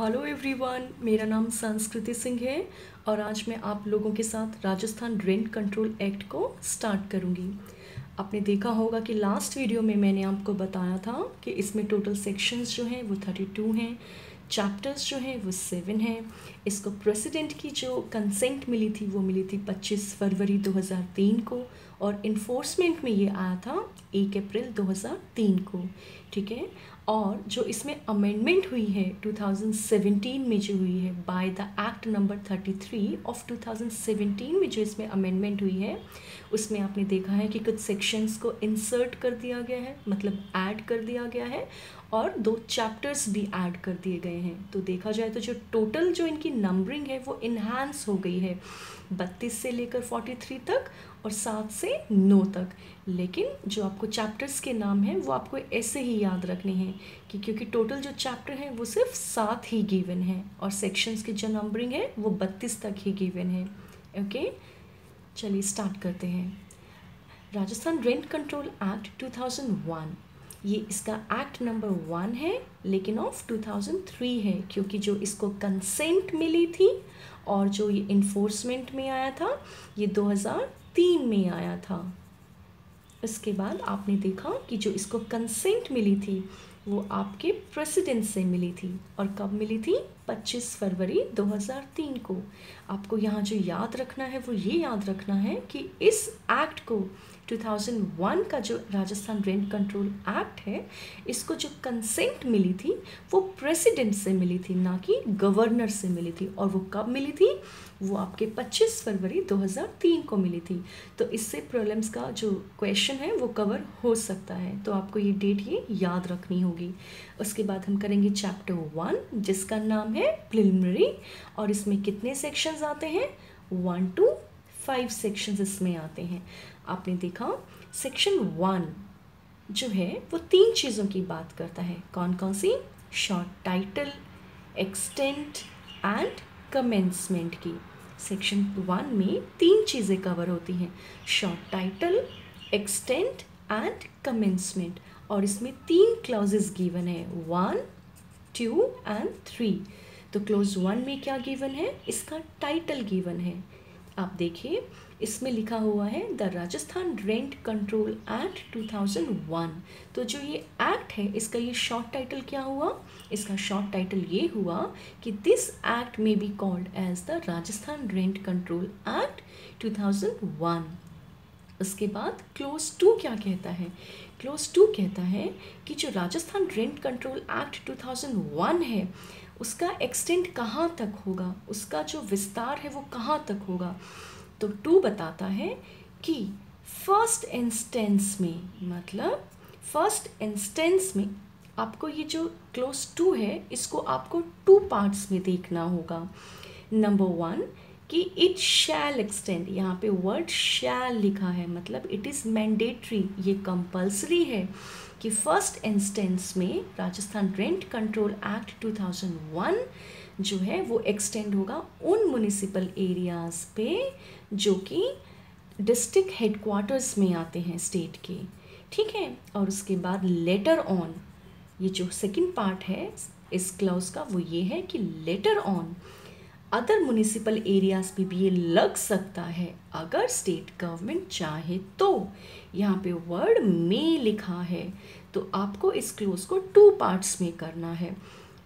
Hello everyone मेरा नाम संस्कृति सिंह है और आज मैं आप लोगों के साथ राजस्थान रेंट कंट्रोल एक्ट को स्टार्ट करूँगी। आपने देखा होगा कि लास्ट वीडियो में मैंने आपको बताया था कि इसमें टोटल सेक्शंस जो हैं, वो थर्टी टू हैं चैप्टर्स जो हैं, वो सेवन हैं। इसको प्रेसिडेंट की जो कंसेंट मिली थी, वो मिली थी पच्चीस फरवरी 2003 को। और इन्फोर्समेंट में ये आया था एक अप्रैल 2003 को, ठीक है? और जो इसमें अमेंडमेंट हुई है 2017 में जो हुई है by the act number 33 of 2017 में जो इसमें अमेंडमेंट हुई है, उसमें आपने देखा है कि कुछ सेक्शंस को इंसर्ट कर दिया गया है मतलब ऐड कर दिया गया है और दो चैप्टर्स भी ऐड कर दिए गए हैं। तो देखा जाए तो जो टोटल जो इनकी नंबरिंग है, वो इन्हांस हो गई है। बत्तीस से लेकर फोर्टी थ्री तक और सात से नौ तक। लेकिन जो आपको चैप्टर्स के नाम हैं, वो आपको ऐसे ही याद रखने हैं कि क्योंकि टोटल जो चैप्टर हैं, वो सिर्फ़ सात ही गिवन है और सेक्शंस की जो नंबरिंग है, वो बत्तीस तक ही गिवन है। ओके चलिए स्टार्ट करते हैं। राजस्थान रेंट कंट्रोल एक्ट 2001 ये इसका एक्ट नंबर वन है, लेकिन ऑफ़ 2003 है, क्योंकि जो इसको कंसेंट मिली थी और जो ये इन्फोर्समेंट में आया था, ये 2003 में आया था। इसके बाद आपने देखा कि जो इसको कंसेंट मिली थी, वो आपके प्रेसिडेंट से मिली थी और कब मिली थी? 25 फरवरी 2003 को। आपको यहाँ जो याद रखना है, वो ये याद रखना है कि इस एक्ट को 2001 का जो राजस्थान रेंट कंट्रोल एक्ट है, इसको जो कंसेंट मिली थी, वो प्रेसिडेंट से मिली थी, ना कि गवर्नर से मिली थी। और वो कब मिली थी? वो आपके 25 फरवरी 2003 को मिली थी। तो इससे प्रॉब्लम्स का जो क्वेश्चन है, वो कवर हो सकता है। तो आपको ये डेट ये याद रखनी होगी। उसके बाद हम करेंगे चैप्टर वन जिसका नाम है प्रिलिमिनरी और इसमें कितने सेक्शंस आते हैं? वन टू फाइव सेक्शंस इसमें आते हैं। आपने देखा सेक्शन वन जो है, वो तीन चीज़ों की बात करता है। कौन कौन सी? Short title extent and commencement की। सेक्शन वन में तीन चीज़ें कवर होती हैं। Short title extent and commencement और इसमें तीन क्लॉजेस गिवन है। वन टू एंड थ्री तो क्लोज वन में क्या गिवन है? इसका टाइटल गिवन है। आप देखिए इसमें लिखा हुआ है, the Rajasthan rent control act 2001 तो जो ये एक्ट है, इसका ये शॉर्ट टाइटल क्या हुआ? इसका शॉर्ट टाइटल ये हुआ कि this act may be called as the Rajasthan rent control act 2001 उसके बाद क्लोज टू क्या कहता है? क्लोज टू कहता है कि जो राजस्थान रेंट कंट्रोल एक्ट 2001 है, उसका एक्सटेंट कहाँ तक होगा? उसका जो विस्तार है वो कहाँ तक होगा? तो टू बताता है कि फ़र्स्ट इंस्टेंस में मतलब फ़र्स्ट इंस्टेंस में आपको ये जो क्लोज टू है, इसको आपको टू पार्ट्स में देखना होगा। नंबर वन कि इट शैल एक्सटेंड यहाँ पे वर्ड शैल लिखा है मतलब इट इज़ मैंडेटरी ये कंपल्सरी है कि फ़र्स्ट इंस्टेंस में राजस्थान रेंट कंट्रोल एक्ट 2001 जो है वो एक्सटेंड होगा उन म्यूनिसिपल एरियाज़ पे जो कि डिस्ट्रिक्ट हेडक्वार्टर्स में आते हैं स्टेट के। ठीक है? और उसके बाद लेटर ऑन ये जो सेकंड पार्ट है, इस क्लाउज का वो ये है कि later on other municipal areas पे भी ये लग सकता है, अगर स्टेट गवर्नमेंट चाहे तो। यहाँ पे वर्ड में लिखा है तो आपको इस क्लोज को टू पार्ट्स में करना है।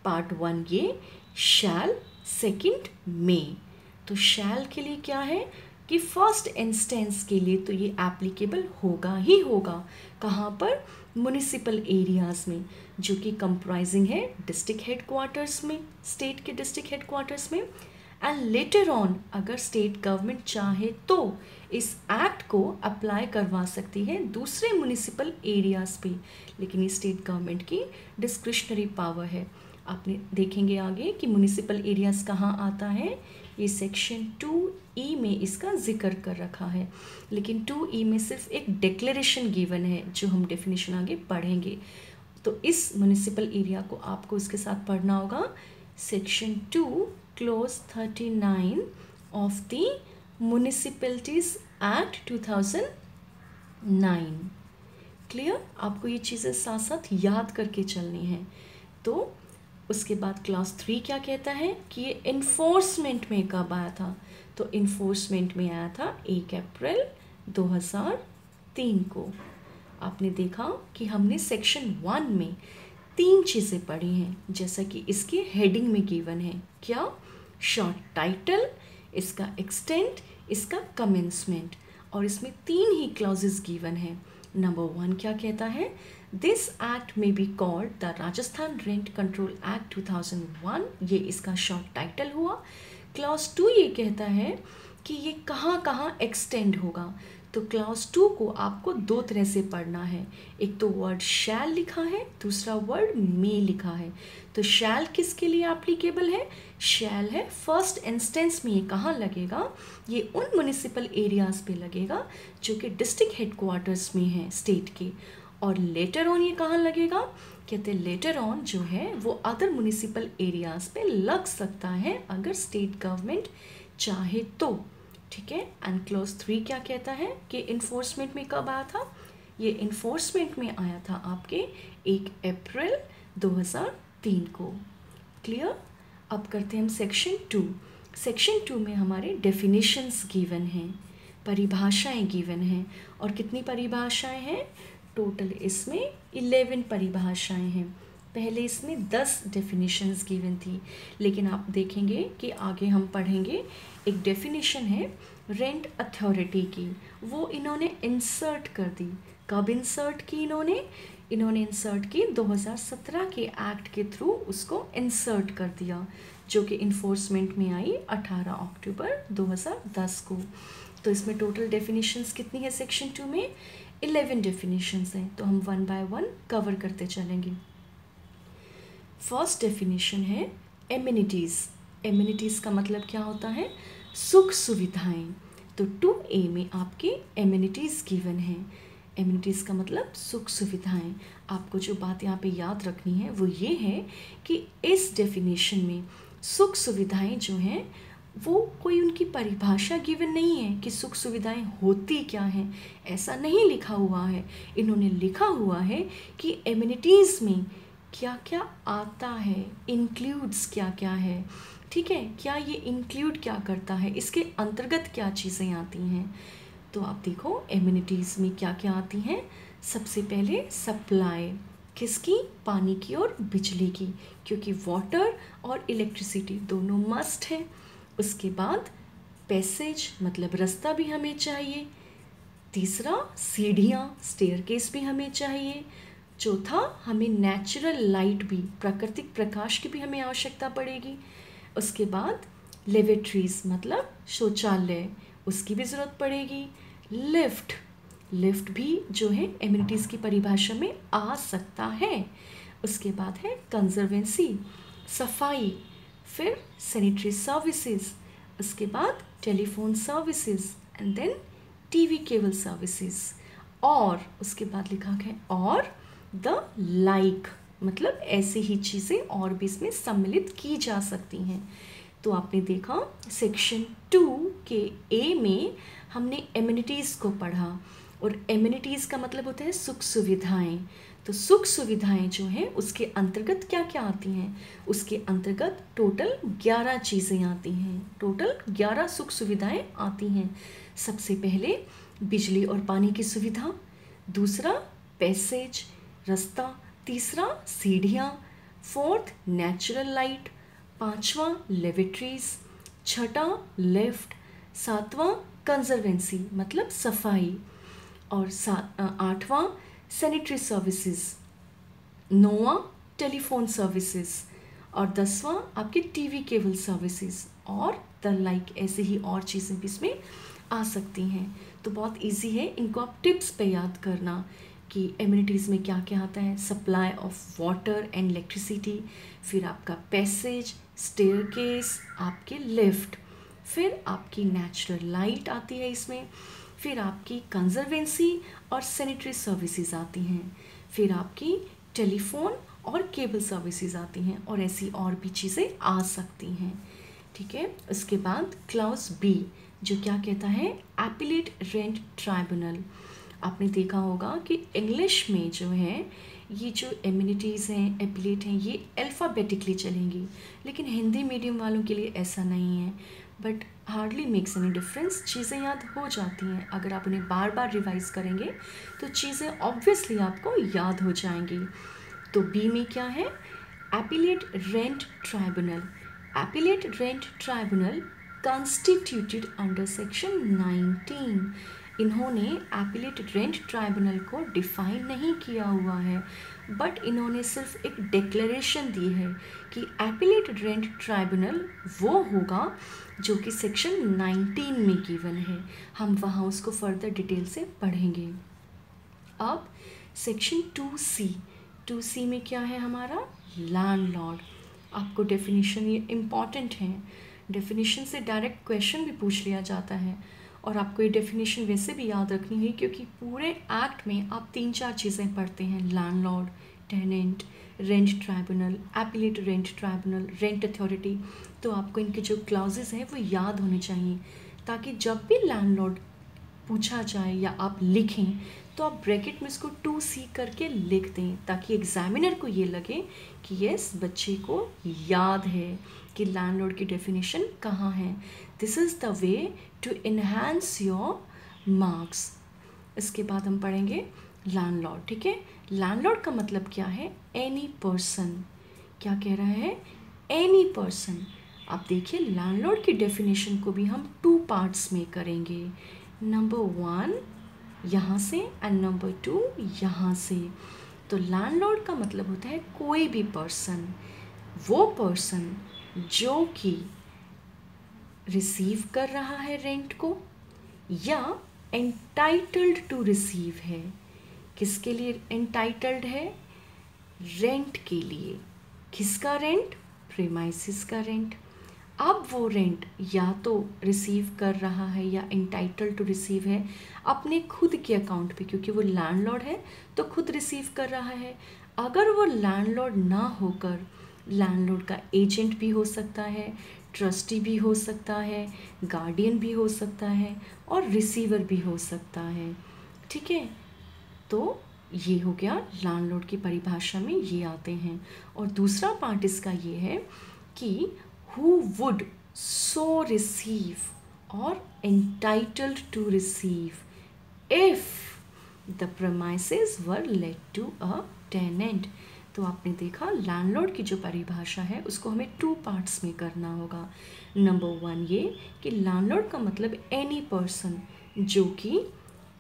पार्ट वन ये शैल सेकंड मे तो शैल के लिए क्या है? कि फ़र्स्ट इंस्टेंस के लिए तो ये एप्लीकेबल होगा ही होगा। कहाँ पर? म्यूनिसिपल एरियाज़ में, जो कि कंप्राइजिंग है डिस्ट्रिक्ट हेडक्वार्टर्स में स्टेट के डिस्ट्रिक्ट हेडक्वार्टर्स में। एंड लेटर ऑन अगर स्टेट गवर्नमेंट चाहे तो इस एक्ट को अप्लाई करवा सकती है दूसरे म्यूनिसिपल एरियाज़ पे। लेकिन ये स्टेट गवर्नमेंट की डिस्क्रिशनरी पावर है। आपने देखेंगे आगे कि म्यूनिसिपल एरियाज़ कहाँ आता है? ये सेक्शन टू ई में इसका ज़िक्र कर रखा है। लेकिन टू ई में सिर्फ़ एक डिक्लेरेशन गिवन है, जो हम डेफिनेशन आगे पढ़ेंगे। तो इस म्यूनिसिपल एरिया को आपको इसके साथ पढ़ना होगा। Section two clause thirty nine of the municipalities act two thousand nine clear आपको ये चीज़ें साथ साथ याद करके चलनी है। तो उसके बाद क्लास थ्री क्या कहता है कि ये इन्फोर्समेंट में कब आया था? तो इन्फोर्समेंट में आया था एक अप्रैल 2003 को। आपने देखा कि हमने सेक्शन वन में तीन चीज़ें पढ़ी हैं, जैसा कि इसके हेडिंग में गिवन है। क्या? शॉर्ट टाइटल इसका एक्सटेंट इसका कमेंसमेंट और इसमें तीन ही क्लॉजेस गिवन है। नंबर वन क्या कहता है? This act may be called the Rajasthan rent control act 2001 ये इसका शॉर्ट टाइटल हुआ। क्लास टू ये कहता है कि ये कहाँ कहाँ एक्सटेंड होगा। तो क्लास टू को आपको दो तरह से पढ़ना है। एक तो वर्ड शैल लिखा है, दूसरा वर्ड मे लिखा है। तो शैल किसके लिए एप्लीकेबल है? शैल है फ़र्स्ट इंस्टेंस में ये कहाँ लगेगा? ये उन म्यूनिसिपल एरियाज़ पे लगेगा जो कि डिस्ट्रिक्ट हेडक्वार्टर्स में है स्टेट के। और लेटर ऑन ये कहाँ लगेगा? कहते लेटर ऑन जो है, वो अदर म्यूनिसिपल एरियाज़ पे लग सकता है अगर स्टेट गवर्नमेंट चाहे तो। ठीक है? एंड क्लोज थ्री क्या कहता है कि इन्फोर्समेंट में कब आया था? ये इन्फोर्समेंट में आया था आपके एक अप्रैल 2003 को। क्लियर अब करते हैं हम सेक्शन टू सेक्शन टू में हमारे डेफिनेशंस गिवन हैं, परिभाषाएँ गिवन हैं। और कितनी परिभाषाएँ हैं? टोटल इसमें इलेवन परिभाषाएँ हैं। पहले इसमें दस डेफिनेशंस गिवन थी। लेकिन आप देखेंगे कि आगे हम पढ़ेंगे, एक डेफिनेशन है रेंट अथॉरिटी की। वो इन्होंने इंसर्ट कर दी। कब इंसर्ट की इन्होंने? इन्होंने इंसर्ट की 2017 के एक्ट के थ्रू उसको इंसर्ट कर दिया, जो कि इन्फोर्समेंट में आई 18 अक्टूबर 2010 को। तो इसमें टोटल डेफिनेशंस कितनी है सेक्शन टू में? 11 डेफिनेशंस हैं तो हम वन बाय वन कवर करते चलेंगे। फ़र्स्ट डेफिनेशन है एम्यूनिटीज़ एम्यूनिटीज़ का मतलब क्या होता है? सुख सुविधाएँ। तो टू ए में आपके एम्यूनिटीज़ गिवन है। एम्यूनिटीज़ का मतलब सुख सुविधाएँ। आपको जो बात यहाँ पे याद रखनी है, वो ये है कि इस डेफिनेशन में सुख सुविधाएँ जो हैं वो कोई उनकी परिभाषा गिवन नहीं है कि सुख सुविधाएँ होती क्या हैं। ऐसा नहीं लिखा हुआ है। इन्होंने लिखा हुआ है कि एम्यूनिटीज़ में क्या क्या आता है इंक्लूड्स क्या क्या है। ठीक है, क्या ये इंक्लूड क्या करता है? इसके अंतर्गत क्या चीज़ें आती हैं? तो आप देखो एम्यूनिटीज़ में क्या क्या आती हैं? सबसे पहले सप्लाई किसकी? पानी की और बिजली की। क्योंकि वाटर और इलेक्ट्रिसिटी दोनों मस्ट है। उसके बाद पैसेज मतलब रास्ता भी हमें चाहिए। तीसरा, सीढ़ियाँ स्टेयर केस भी हमें चाहिए। चौथा, हमें नेचुरल लाइट भी, प्राकृतिक प्रकाश की भी हमें आवश्यकता पड़ेगी। उसके बाद लेवेट्रीज मतलब शौचालय, उसकी भी ज़रूरत पड़ेगी। लिफ्ट लिफ्ट भी जो है एम्यूनिटीज़ की परिभाषा में आ सकता है। उसके बाद है कंजर्वेंसी सफ़ाई फिर सैनिटरी सर्विसेज़ उसके बाद telephone services and then TV cable services और उसके बाद लिखा है और द लाइक like, मतलब ऐसे ही चीज़ें और भी इसमें सम्मिलित की जा सकती हैं। तो आपने देखा सेक्शन टू के ए में हमने एम्यूनिटीज़ को पढ़ा। और एम्यूनिटीज़ का मतलब होता है सुख सुविधाएँ तो सुख सुविधाएँ जो हैं, उसके अंतर्गत क्या क्या आती हैं? उसके अंतर्गत टोटल ग्यारह चीज़ें आती हैं। टोटल ग्यारह सुख सुविधाएँ आती हैं। सबसे पहले, बिजली और पानी की सुविधा। दूसरा, पैसेज। रास्ता। तीसरा, सीढ़ियाँ। फोर्थ नेचुरल लाइट पांचवा लेविट्रीज छठा लेफ़्ट सातवां कंजर्वेंसी मतलब सफ़ाई। और सात आठवां सैनिटरी सर्विसेज़ नोवा टेलीफोन सर्विसेज़ और दसवां आपके टीवी केबल सर्विसेज़ और द लाइक ऐसे ही और चीज़ें भी इसमें आ सकती हैं। तो बहुत इजी है, इनको आप टिप्स पे याद करना कि एम्यूनिटीज़ में क्या क्या आता है। Supply of water and electricity फिर आपका पैसेज स्टेयर केस आपके लिफ्ट फिर आपकी नेचुरल लाइट आती है इसमें। फिर आपकी कंजर्वेंसी और सैनिटरी सर्विसेज़ आती हैं। फिर आपकी टेलीफोन और केबल सर्विसेज़ आती हैं और ऐसी और भी चीज़ें आ सकती हैं। ठीक है? उसके बाद क्लाउस बी जो क्या कहता है? एपिलेट रेंट ट्राइब्यूनल आपने देखा होगा कि इंग्लिश में जो है, ये जो एम्यूनिटीज़ हैं एपिलेट हैं, ये अल्फ़ाबेटिकली चलेंगी। लेकिन हिंदी मीडियम वालों के लिए ऐसा नहीं है। But hardly makes any difference चीज़ें याद हो जाती हैं। अगर आप उन्हें बार बार रिवाइज करेंगे तो चीज़ें ऑब्वियसली आपको याद हो जाएँगी। तो बी में क्या है? Appellate rent tribunal appellate rent tribunal constituted under section 19 इन्होंने एपिलेट रेंट ट्राइब्यूनल को डिफाइन नहीं किया हुआ है। बट इन्होंने सिर्फ़ एक डिक्लेरेशन दी है कि एपिलेट रेंट ट्राइब्यूनल वो होगा जो कि सेक्शन 19 में गिवन है। हम वहाँ उसको फर्दर डिटेल से पढ़ेंगे। अब section two C two C में क्या है हमारा? लैंडलॉर्ड आपको डेफिनेशन ये इंपॉर्टेंट है। डेफिनेशन से डायरेक्ट क्वेश्चन भी पूछ लिया जाता है। और आपको ये डेफिनेशन वैसे भी याद रखनी है क्योंकि पूरे एक्ट में आप तीन चार चीज़ें पढ़ते हैं landlord tenant rent tribunal appellate rent tribunal rent authority तो आपको इनके जो क्लाउजेस हैं वो याद होने चाहिए। ताकि जब भी लैंडलॉर्ड पूछा जाए या आप लिखें तो आप ब्रैकेट में इसको टू सी करके लिख दें, ताकि एग्जामिनर को ये लगे कि यस बच्चे को याद है कि लैंडलॉर्ड की डेफिनेशन कहाँ है। This is the way to enhance your marks इसके बाद हम पढ़ेंगे लैंडलॉर्ड ठीक है? लैंडलॉर्ड का मतलब क्या है? एनी पर्सन क्या कह रहा है? एनी पर्सन आप देखिए लैंडलॉर्ड की डेफिनेशन को भी हम टू पार्ट्स में करेंगे. नंबर वन यहाँ से एंड नंबर टू यहाँ से. तो लैंडलॉर्ड का मतलब होता है कोई भी पर्सन वो पर्सन जो कि रिसीव कर रहा है रेंट को, या एंटाइटल्ड टू रिसीव है। किसके लिए एंटाइटल्ड है? रेंट के लिए। किसका रेंट प्रेमाइसिस का रेंट अब वो रेंट या तो रिसीव कर रहा है या इंटाइटल टू रिसीव है अपने खुद के अकाउंट पे, क्योंकि वो लैंडलॉर्ड है तो खुद रिसीव कर रहा है। अगर वो लैंडलॉर्ड ना होकर लैंडलॉर्ड का एजेंट भी हो सकता है ट्रस्टी भी हो सकता है, गार्डियन भी हो सकता है और रिसीवर भी हो सकता है। ठीक है? तो ये हो गया लैंडलॉर्ड की परिभाषा में ये आते हैं। और दूसरा पार्ट इसका ये है कि हु वुड सो रिसीव और entitled to receive if the premises were let to a tenant तो आपने देखा लैंडलॉर्ड की जो परिभाषा है, उसको हमें टू पार्ट्स में करना होगा। नंबर वन ये कि लैंडलॉर्ड का मतलब एनी पर्सन जो कि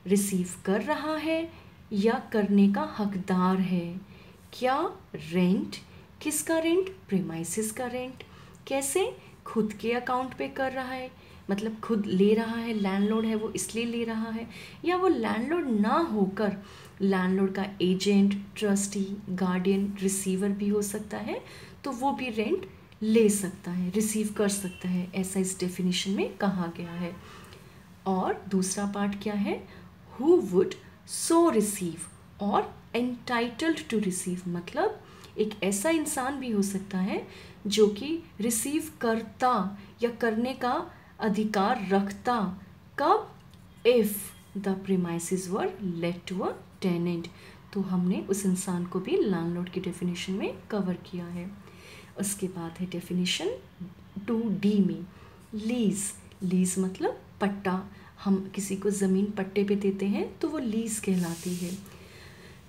रिसीव कर रहा है या करने का हकदार है। क्या रेंट किसका रेंट प्रेमाइसिस का रेंट कैसे? खुद के अकाउंट पे कर रहा है। मतलब खुद ले रहा है लैंडलॉर्ड है, वो इसलिए ले रहा है। या वो लैंडलॉर्ड ना होकर लैंडलॉर्ड का एजेंट ट्रस्टी गार्डियन रिसीवर भी हो सकता है तो वो भी रेंट ले सकता है रिसीव कर सकता है, ऐसा इस डेफिनेशन में कहा गया है। और दूसरा पार्ट क्या है? Who would so receive or entitled to receive मतलब एक ऐसा इंसान भी हो सकता है जो कि रिसीव करता या करने का अधिकार रखता। कब? If the premises were let to a tenant. तो हमने उस इंसान को भी लैंडलॉर्ड की डेफिनेशन में कवर किया है। उसके बाद है डेफिनेशन टू डी में, लीज। लीज मतलब पट्टा। हम किसी को ज़मीन पट्टे पे देते हैं तो वो लीज कहलाती है।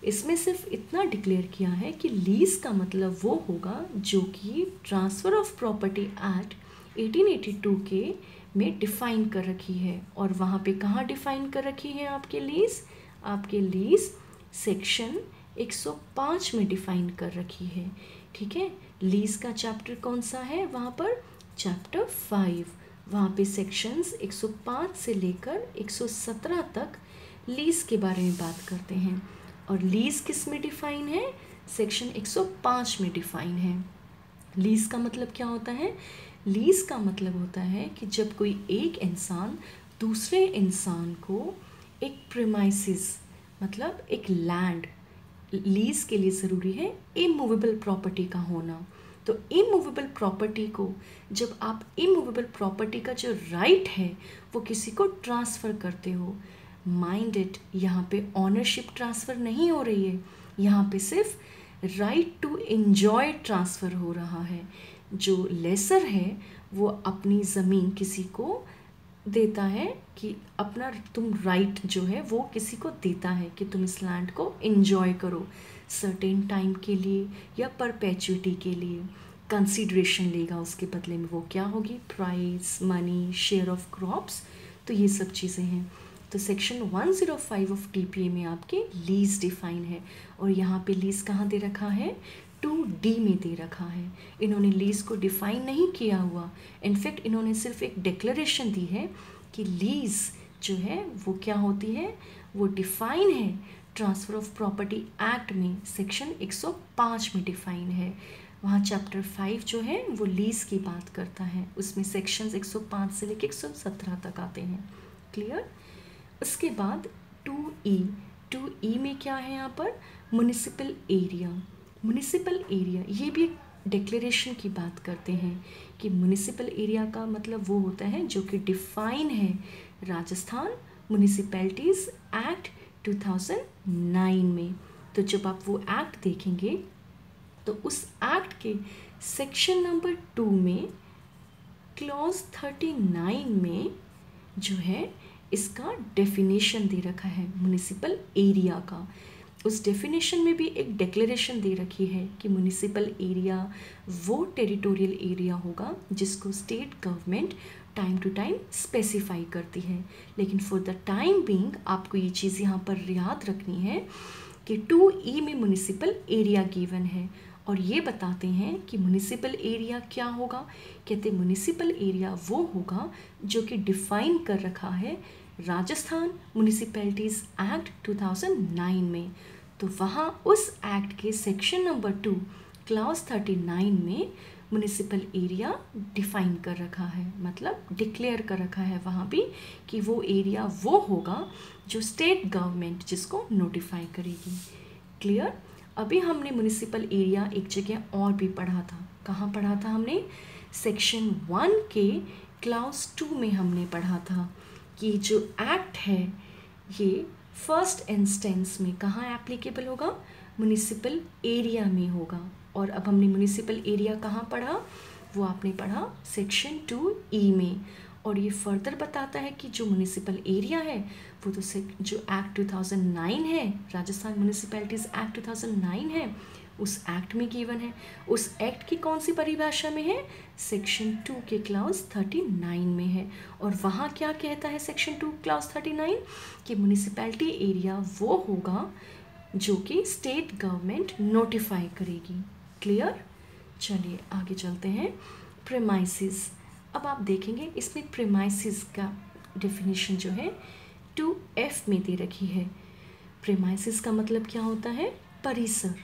इसमें सिर्फ़ इतना डिक्लेयर किया है कि लीज का मतलब वो होगा जो कि ट्रांसफ़र ऑफ़ प्रॉपर्टी एक्ट 1882 के में डिफ़ाइन कर रखी है। और वहाँ पे कहाँ डिफ़ाइन कर रखी है आपके लीज़? आपके लीज सेक्शन 105 में डिफाइन कर रखी है। ठीक है? लीज का चैप्टर कौन सा है? वहाँ पर चैप्टर फाइव वहाँ पे सेक्शंस 105 से लेकर 117 तक लीज के बारे में बात करते हैं। और लीज किसमें डिफाइन है? सेक्शन 105 में डिफाइन है। लीज का मतलब क्या होता है? लीज का मतलब होता है कि जब कोई एक इंसान दूसरे इंसान को एक प्रेमाइसिस मतलब एक लैंड लीज के लिए ज़रूरी है इमूवेबल प्रॉपर्टी का होना। तो इमूवेबल प्रॉपर्टी को, जब आप इमूवेबल प्रॉपर्टी का जो राइट है, वो किसी को ट्रांसफ़र करते हो माइंड इट यहाँ पे ऑनरशिप ट्रांसफ़र नहीं हो रही है, यहाँ पे सिर्फ़ राइट टू एन्जॉय ट्रांसफ़र हो रहा है। जो लेसर है, वो अपनी ज़मीन किसी को देता है कि अपना तुम राइट जो है, वो किसी को देता है कि तुम इस लैंड को इन्जॉय करो सर्टेन टाइम के लिए या परपेचुटी के लिए। कंसिड्रेशन लेगा उसके बदले में वो क्या होगी? Price money share of crops तो ये सब चीज़ें हैं। तो सेक्शन 105 ऑफ़ टीपीए में आपके लीज डिफाइन है। और यहाँ पे लीज कहाँ दे रखा है? टू डी में दे रखा है। इन्होंने लीज को डिफाइन नहीं किया हुआ। इनफैक्ट इन्होंने सिर्फ़ एक डिक्लेरेशन दी है कि लीज जो है, वो क्या होती है? वो डिफाइन है। ट्रांसफ़र ऑफ़ प्रॉपर्टी एक्ट में सेक्शन 105 में डिफाइन है। वहाँ चैप्टर फाइव जो है, वो लीज की बात करता है। उसमें सेक्शंस 105 से लेकर 117 तक आते हैं। क्लियर उसके बाद टू ई। टू ई में क्या है यहाँ पर? म्यूनिसिपल एरिया म्यूनिसिपल एरिया ये भी एक डिक्लेरेशन की बात करते हैं कि म्यूनिसिपल एरिया का मतलब वो होता है जो कि डिफाइन है राजस्थान म्यूनिसिपैलिटीज़ एक्ट 2009 में। तो जब आप वो एक्ट देखेंगे तो उस एक्ट के सेक्शन नंबर टू में क्लॉज थर्टी नाइन में जो है, इसका डेफिनेशन दे रखा है म्यूनिसिपल एरिया का। उस डेफिनेशन में भी एक डिक्लेरेशन दे रखी है कि म्यूनिसिपल एरिया वो टेरिटोरियल एरिया होगा जिसको state government time to time specify करती है। लेकिन फॉर द टाइम बीइंग आपको ये चीज़ यहाँ पर याद रखनी है कि टू ई में म्यूनिसिपल एरिया गिवन है और ये बताते हैं कि म्यूनिसिपल एरिया क्या होगा। कहते म्यूनिसिपल एरिया वो होगा जो कि डिफाइन कर रखा है राजस्थान म्यूनिसिपैलिटीज़ एक्ट 2009 में। तो वहाँ उस एक्ट के सेक्शन नंबर टू क्लास 39 में म्यूनिसिपल एरिया डिफाइन कर रखा है। मतलब डिक्लेयर कर रखा है वहाँ भी कि वो एरिया वो होगा जो स्टेट गवर्नमेंट जिसको नोटिफाई करेगी। क्लियर अभी हमने म्यूनिसिपल एरिया एक जगह और भी पढ़ा था। कहाँ पढ़ा था हमने? सेक्शन वन के क्लास टू में हमने पढ़ा था। कि जो एक्ट है, ये फ़र्स्ट इंस्टेंस में कहाँ एप्लीकेबल होगा? म्यूनिसिपल एरिया में होगा। और अब हमने म्यूनिसिपल एरिया कहाँ पढ़ा? वो आपने पढ़ा सेक्शन टू ई में। और ये फर्दर बताता है कि जो म्यूनिसिपल एरिया है, वो तो जो एक्ट 2009 है राजस्थान म्यूनिसिपैलिटीज़ एक्ट 2009 है, उस एक्ट में गिवन है। उस एक्ट की कौन सी परिभाषा में है? सेक्शन टू के क्लास थर्टी नाइन में है। और वहाँ क्या कहता है section two clause thirty nine कि म्यूनिसिपैलिटी एरिया वो होगा जो कि स्टेट गवर्नमेंट नोटिफाई करेगी। क्लियर चलिए, आगे चलते हैं। प्रेमाइसिस अब आप देखेंगे, इसमें प्रेमाइसिस का डेफिनेशन जो है टू एफ़ में दे रखी है। प्रेमाइसिस का मतलब क्या होता है? परिसर।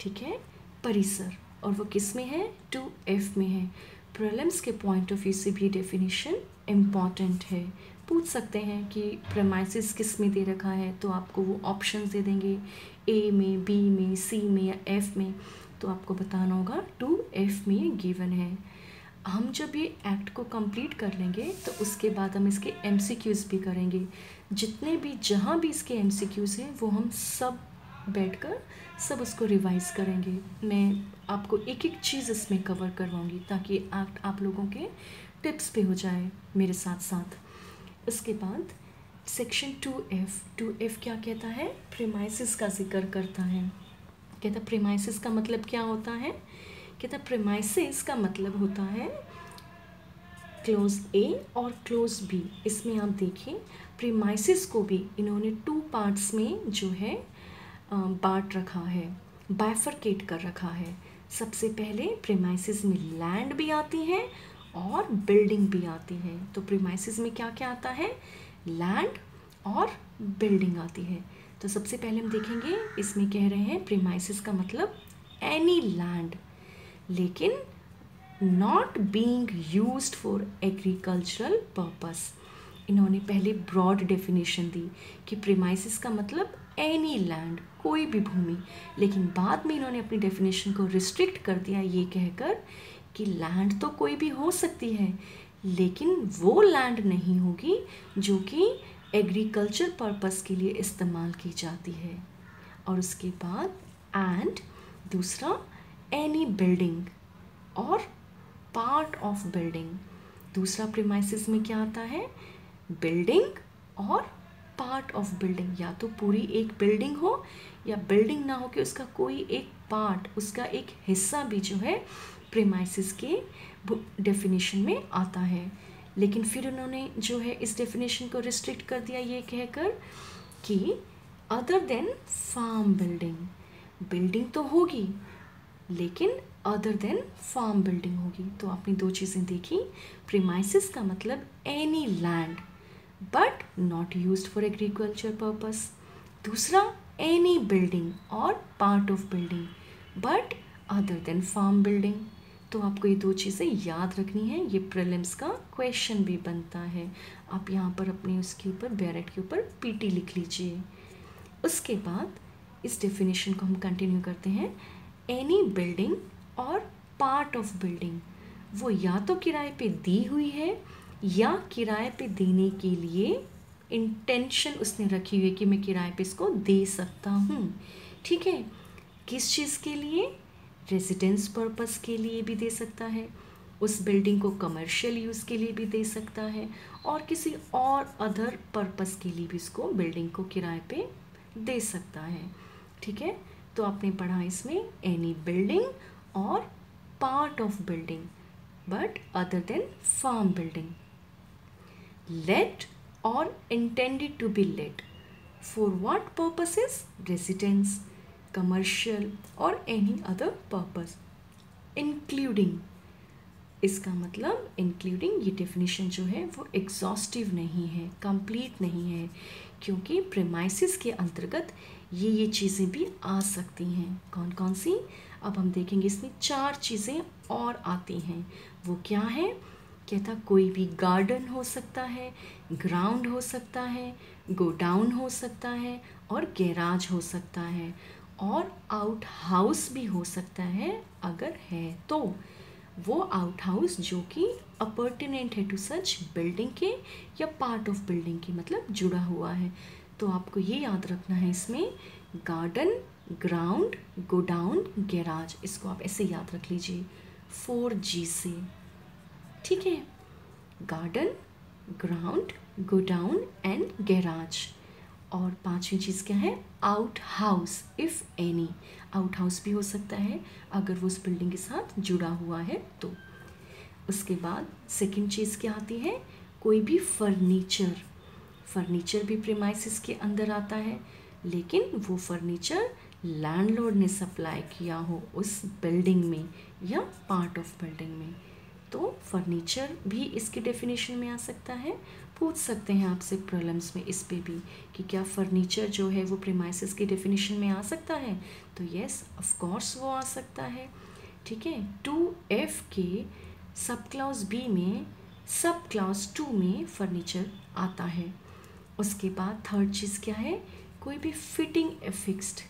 ठीक है? परिसर। और वो किसमें है? टू एफ़ में है। प्रॉब्लम्स के पॉइंट ऑफ़ व्यू से भी डेफिनेशन इंपॉर्टेंट है। पूछ सकते हैं कि प्रमाइसिस किसमें दे रखा है तो आपको वो ऑप्शन दे देंगे। ए में बी में सी में या एफ़ में तो आपको बताना होगा टू एफ़ में गिवन है। हम जब ये एक्ट को कंप्लीट कर लेंगे तो उसके बाद हम इसके एम भी करेंगे। जितने भी, जहाँ भी इसके एम हैं, वो हम सब बैठकर सब उसको रिवाइज करेंगे। मैं आपको एक एक चीज़ इसमें कवर करवाऊँगी ताकि आप आप लोगों के टिप्स पे हो जाए मेरे साथ साथ इसके बाद section two F two F क्या कहता है? प्रेमाइसिस का ज़िक्र करता है। कहता प्रेमाइसिस का मतलब क्या होता है? कहता प्रेमाइसिस का मतलब होता है क्लोज ए और क्लोज बी इसमें आप देखिए प्रीमाइसिस को भी इन्होंने टू पार्ट्स में जो है बांट रखा है बाइफरकेट कर रखा है। सबसे पहले प्रीमाइसिस में लैंड भी आती है और बिल्डिंग भी आती है। तो प्रीमाइसिस में क्या क्या आता है? लैंड और बिल्डिंग आती है। तो सबसे पहले हम देखेंगे, इसमें कह रहे हैं प्रीमाइसिस का मतलब एनी लैंड लेकिन not being used for agricultural purpose इन्होंने पहले ब्रॉड डेफिनेशन दी कि प्रीमाइसिस का मतलब एनी लैंड कोई भी भूमि। लेकिन बाद में इन्होंने अपनी डेफिनेशन को रिस्ट्रिक्ट कर दिया ये कहकर कि लैंड तो कोई भी हो सकती है, लेकिन वो लैंड नहीं होगी जो कि एग्रीकल्चर पर्पस के लिए इस्तेमाल की जाती है। और उसके बाद एंड दूसरा एनी बिल्डिंग और पार्ट ऑफ़ बिल्डिंग दूसरा प्रीमाइसिस में क्या आता है? बिल्डिंग और पार्ट ऑफ़ बिल्डिंग या तो पूरी एक बिल्डिंग हो, या बिल्डिंग ना हो कि उसका कोई एक पार्ट उसका एक हिस्सा भी जो है प्रेमाइसिस के डेफिनेशन में आता है। लेकिन फिर उन्होंने जो है इस डेफिनेशन को रिस्ट्रिक्ट कर दिया ये कहकर कि other than farm building building तो होगी, लेकिन अदर देन फार्म बिल्डिंग होगी। तो आपने दो चीज़ें देखी। प्रीमाइसिस का मतलब any land but not use for agriculture purpose दूसरा एनी बिल्डिंग और part of building but other than farm building तो आपको ये दो चीज़ें याद रखनी है, ये प्रिलिम्स का क्वेश्चन भी बनता है। आप यहाँ पर अपने उसके ऊपर बैरेट के ऊपर पीटी लिख लीजिए। उसके बाद इस डेफिनेशन को हम कंटिन्यू करते हैं। एनी बिल्डिंग और पार्ट ऑफ़ बिल्डिंग वो या तो किराए पे दी हुई है या किराए पे देने के लिए इंटेंशन उसने रखी हुई है कि मैं किराए पे इसको दे सकता हूँ। ठीक है? किस चीज़ के लिए? रेजिडेंस पर्पस के लिए भी दे सकता है, उस बिल्डिंग को कमर्शियल यूज़ के लिए भी दे सकता है और किसी और अदर पर्पस के लिए भी इसको बिल्डिंग को किराए पे दे सकता है। ठीक है? तो आपने पढ़ा इसमें एनी बिल्डिंग और part of building but other than farm building let or intended to be let for what purposes? Residence, commercial or any other purpose. Including, इसका मतलब इंक्लूडिंग ये डेफिनेशन जो है वो एग्जॉस्टिव नहीं है कंप्लीट नहीं है, क्योंकि प्रेमाइसिस के अंतर्गत ये ये चीज़ें भी आ सकती हैं। कौन कौन सी? अब हम देखेंगे इसमें चार चीज़ें और आती हैं। वो क्या है? कहता कोई भी गार्डन हो सकता है, ग्राउंड हो सकता है, गोडाउन हो सकता है और गैराज हो सकता है और आउट हाउस भी हो सकता है अगर है तो। वो आउट हाउस जो कि अपर्टिनेंट है टू सच बिल्डिंग के या पार्ट ऑफ़ बिल्डिंग के मतलब जुड़ा हुआ है। तो आपको ये याद रखना है इसमें गार्डन ग्राउंड गोडाउन गैराज, इसको आप ऐसे याद रख लीजिए। फोर जी से। ठीक है। Garden, ground, godown and garage. और पांचवी चीज़ क्या है? Outhouse if any outhouse भी हो सकता है, अगर वो उस बिल्डिंग के साथ जुड़ा हुआ है तो। उसके बाद सेकंड चीज़ क्या आती है? कोई भी फर्नीचर। फर्नीचर भी प्रेमाइसिस के अंदर आता है, लेकिन वो फर्नीचर लैंडलॉर्ड ने सप्लाई किया हो उस बिल्डिंग में या पार्ट ऑफ़ बिल्डिंग में। तो फर्नीचर भी इसकी डेफिनेशन में आ सकता है। पूछ सकते हैं आपसे प्रॉब्लम्स में इस पे भी कि क्या फर्नीचर जो है वो प्रीमाइसिस की डेफिनेशन में आ सकता है? तो यस ऑफ़ कोर्स वो आ सकता है। ठीक है? टू एफ़ के सब क्लास बी में सब क्लास टू में फर्नीचर आता है। उसके बाद थर्ड चीज़ क्या है? कोई भी फिटिंग एफिक्स्ड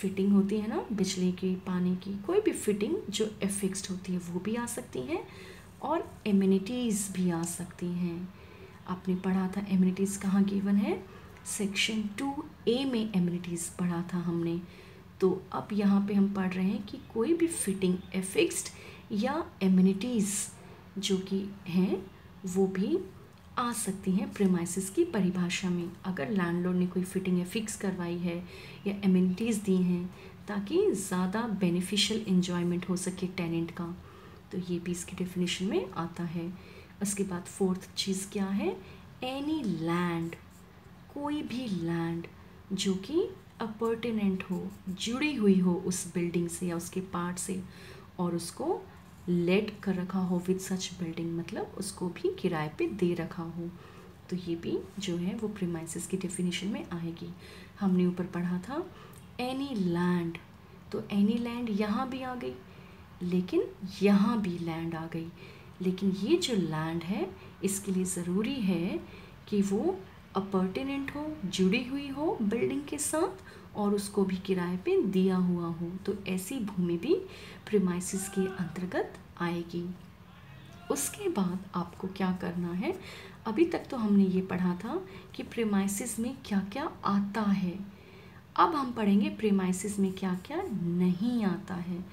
फिटिंग होती है ना बिजली की, पानी की, कोई भी फिटिंग जो एफिक्स्ड होती है वो भी आ सकती है। और इम्यूनिटीज़ भी आ सकती हैं। आपने पढ़ा था इम्यूनिटीज़ कहाँ गिवन है? सेक्शन टू ए में इम्यूनिटीज़ पढ़ा था हमने। तो अब यहाँ पे हम पढ़ रहे हैं कि कोई भी फिटिंग एफिक्स्ड या इम्यूनिटीज़ जो कि हैं, वो भी आ सकती हैं प्रेमाइसिस की परिभाषा में। अगर लैंडलॉर्ड ने कोई फिटिंग फिक्स करवाई है या इम्यूनिटीज़ दी हैं, ताकि ज़्यादा बेनिफिशियल इन्जॉयमेंट हो सके टेनेंट का। तो ये भी इसकी डेफिनेशन में आता है। उसके बाद फोर्थ चीज़ क्या है? एनी लैंड कोई भी लैंड जो कि अपर्टिनेंट हो, जुड़ी हुई हो उस बिल्डिंग से या उसके पार्ट से और उसको लेट कर रखा हो विद सच बिल्डिंग मतलब उसको भी किराए पे दे रखा हो। तो ये भी जो है वो प्रीमाइसिस की डेफिनेशन में आएगी। हमने ऊपर पढ़ा था एनी लैंड तो एनी लैंड यहाँ भी आ गई। लेकिन यहाँ भी लैंड आ गई। लेकिन ये जो लैंड है, इसके लिए ज़रूरी है कि वो अपर्टिनेंट हो, जुड़ी हुई हो बिल्डिंग के साथ और उसको भी किराए पे दिया हुआ हो। तो ऐसी भूमि भी प्रीमाइसिस के अंतर्गत आएगी। उसके बाद आपको क्या करना है? अभी तक तो हमने ये पढ़ा था कि प्रेमाइसिस में क्या क्या आता है। अब हम पढ़ेंगे प्रेमाइसिस में क्या क्या नहीं आता है।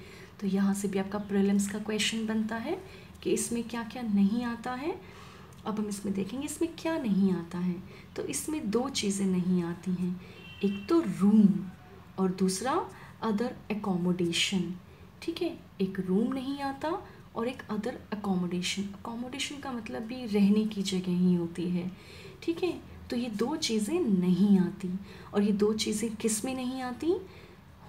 तो यहाँ से भी आपका प्रिलिम्स का क्वेश्चन बनता है कि इसमें क्या क्या नहीं आता है। अब हम इसमें देखेंगे इसमें क्या नहीं आता है। तो इसमें दो चीज़ें नहीं आती हैं। एक तो रूम और दूसरा अदर एकोमोडेशन ठीक है? एक रूम नहीं आता और एक अदर अकोमोडेशन अकोमोडेशन का मतलब भी रहने की जगह ही होती है। ठीक है? तो ये दो चीज़ें नहीं आती। और ये दो चीज़ें किसमें नहीं आती?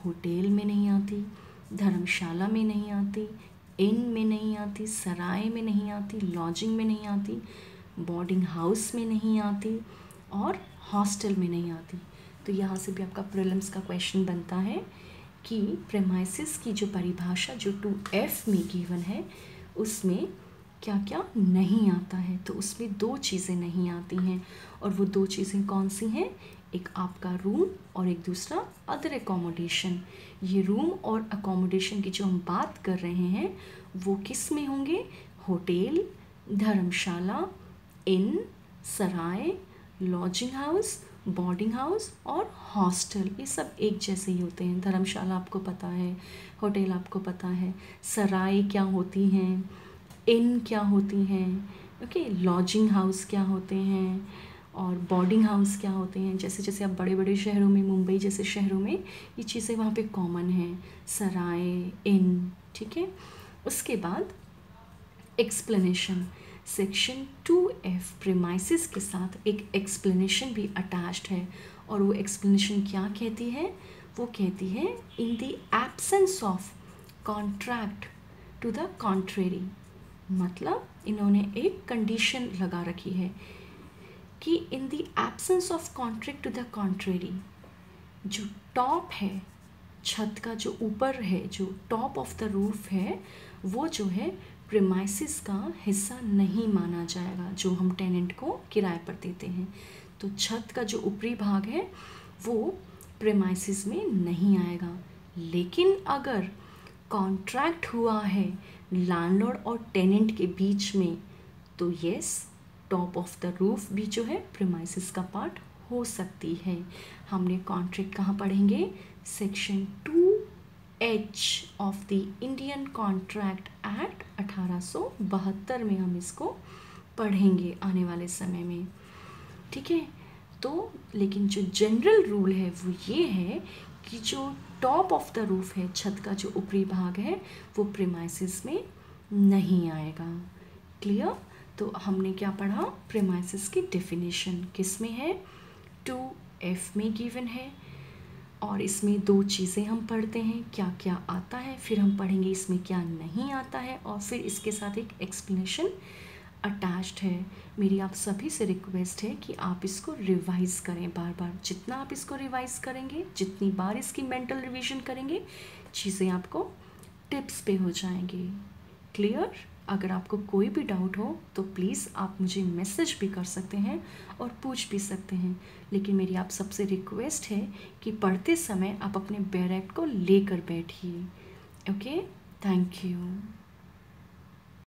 होटल में नहीं आती। धर्मशाला में नहीं आती इन में नहीं आती, सराय में नहीं आती लॉजिंग में नहीं आती बोर्डिंग हाउस में नहीं आती और हॉस्टल में नहीं आती। तो यहाँ से भी आपका प्रिलिम्स का क्वेश्चन बनता है कि प्रेमाइसिस की जो परिभाषा, जो टू एफ़ में गिवन है, उसमें क्या क्या नहीं आता है। तो उसमें दो चीज़ें नहीं आती हैं और वो दो चीज़ें कौन सी हैं? एक आपका रूम और एक दूसरा अदर एकोमोडेशन ये रूम और अकोमोडेशन की जो हम बात कर रहे हैं, वो किसमें होंगे? Hotel, dharamshala inn sarai lodging house boarding house और हॉस्टल ये सब एक जैसे ही होते हैं। धर्मशाला आपको पता है, होटल आपको पता है। सराय क्या होती हैं? इन क्या होती हैं? ओके लॉजिंग हाउस क्या होते हैं? और बोर्डिंग हाउस क्या होते हैं? जैसे जैसे आप बड़े बड़े शहरों में, मुंबई जैसे शहरों में, ये चीज़ें वहाँ पे कॉमन हैं। सराय इन ठीक है? उसके बाद explanation section two F premises के साथ एक एक्सप्लेनेशन भी अटैच्ड है। और वो एक्सप्लेनेशन क्या कहती है? वो कहती है in the absence of contract to the contrary मतलब इन्होंने एक कंडीशन लगा रखी है। कि in the absence of contract to the contrary जो टॉप है, छत का जो ऊपर है, जो टॉप ऑफ़ द रूफ है, वो जो है प्रेमाइसिस का हिस्सा नहीं माना जाएगा, जो हम टेनेंट को किराए पर देते हैं। तो छत का जो ऊपरी भाग है, वो प्रेमाइसिस में नहीं आएगा। लेकिन अगर कॉन्ट्रैक्ट हुआ है लैंडलॉर्ड और टेनेंट के बीच में तो yes top of the roof भी जो है प्रेमाइसिस का पार्ट हो सकती है। हमने कॉन्ट्रैक्ट कहाँ पढ़ेंगे? Section two H of the Indian contract act अठारह सौ बहत्तर में हम इसको पढ़ेंगे आने वाले समय में। ठीक है? तो लेकिन जो जनरल रूल है वो ये है कि जो टॉप ऑफ़ द रूफ है, छत का जो ऊपरी भाग है, वो प्रेमाइसिस में नहीं आएगा। क्लियर तो हमने क्या पढ़ा? प्रेमाइसिस की डेफिनेशन किसमें है? टू एफ़ में गिवन है। और इसमें दो चीज़ें हम पढ़ते हैं। क्या क्या आता है? फिर हम पढ़ेंगे इसमें क्या नहीं आता है। और फिर इसके साथ एक एक्सप्लेनेशन अटैच्ड है। मेरी आप सभी से रिक्वेस्ट है कि आप इसको रिवाइज़ करें। बार बार जितना आप इसको रिवाइज़ करेंगे, जितनी बार इसकी मेंटल रिवीजन करेंगे, चीज़ें आपको टिप्स पे हो जाएँगी। क्लियर अगर आपको कोई भी डाउट हो तो प्लीज़ आप मुझे मैसेज भी कर सकते हैं और पूछ भी सकते हैं। लेकिन मेरी आप सबसे रिक्वेस्ट है कि पढ़ते समय आप अपने बैरैक्ट को लेकर बैठिए। Okay thank you